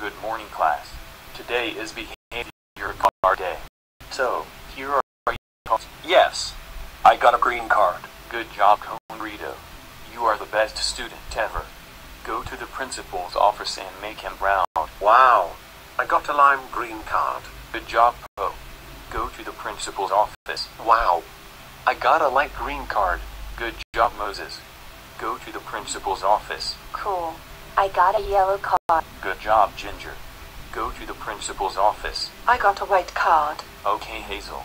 Good morning, class. Today is behavior card day. So, here are your cards. Yes, I got a green card. Good job, Conrito. You are the best student ever. Go to the principal's office and make him proud. Wow, I got a lime green card. Good job, Poe. Go to the principal's office. Wow, I got a light green card. Good job, Moses. Go to the principal's office. Cool. I got a yellow card. Good job, Ginger. Go to the principal's office. I got a white card. Okay, Hazel.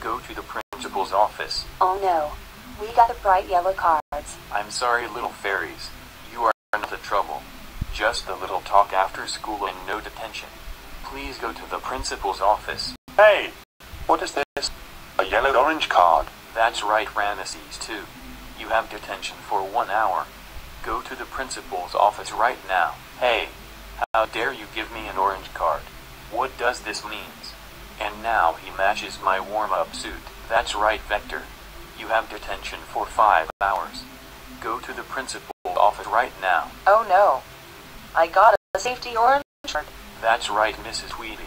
Go to the principal's office. Oh no. We got the bright yellow cards. I'm sorry, little fairies. You are not the trouble. Just a little talk after school and no detention. Please go to the principal's office. Hey, what is this? A yellow orange card. That's right, Ramesses, too. You have detention for one hour. Go to the principal's office right now. Hey, how dare you give me an orange card? What does this means? And now he matches my warm-up suit. That's right, Vector. You have detention for five hours. Go to the principal's office right now. Oh no. I got a safety orange card. That's right, Mrs. Tweedy.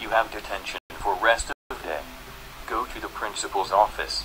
You have detention for rest of the day. Go to the principal's office.